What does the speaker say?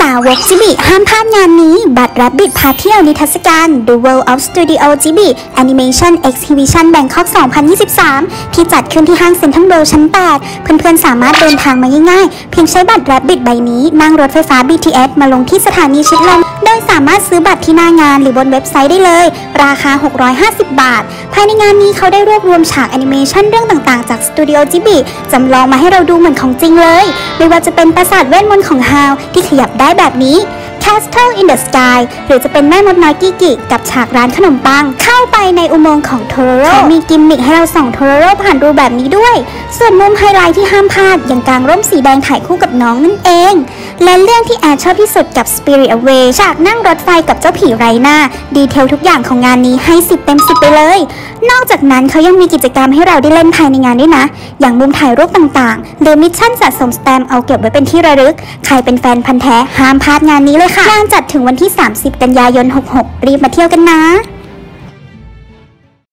สาวกจิบิห้ามพลาดงานนี้ บัตร Rabbit พาเที่ยวนิทรรศการ The World of Studio Ghibli Animation Exhibition Bangkok 2023 ที่จัดขึ้นที่ห้างเซ็นทรัลเวิลด์ชั้น 8 เพื่อนๆ สามารถเดินทางมาง่ายๆ เพียงใช้บัตร Rabbit ใบนี้ นั่งรถไฟฟ้า BTS มาลงที่สถานีชิดลม โดยสามารถซื้อบัตรที่หน้างานหรือบนเว็บไซต์ได้เลย ราคา 650 บาท ภายในงานนี้เขาได้รวบรวมฉากแอนิเมชันเรื่องต่างๆ จาก Studio Ghibliจำลองมาให้เราดูเหมือนของจริงเลย ไม่ว่าจะเป็นปราสาทเวทมนต์ของฮาวที่ขยับได้แบบนี้ Castle in the Sky หรือจะเป็นแม่มดน้อยกิกิกับฉากร้านขนมปัง เข้าไปในอุโมงค์ของโทโทโร่มีกิมมิคให้เราส่องโทโทโร่ผ่านรูแบบนี้ด้วย ส่วนมุมไฮไลท์ที่ห้ามพลาดอย่างกลางร่มสีแดงถ่ายคู่กับน้องนั่นเอง และเรื่องที่แอนชอบที่สุดกับ Spirited Away ฉากนั่งรถไฟกับเจ้าผีไรหน้า detail ทุกอย่างของงานนี้ให้10เต็ม10ไปเลย นอกจากนั้นเขายังมีกิจกรรมให้เราได้เล่นภายในงานด้วยนะ อย่างมุมถ่ายรูปต่างๆหรือมิชชั่นสะสมสแตมป์เอาเก็บไว้เป็นที่ระลึก ใครเป็นแฟนพันธ์แท้ห้ามพลาดงานนี้เลยค่ะงานจัดถึงวันที่ 30 กันยายน 66 รีบมาเที่ยวกันนะ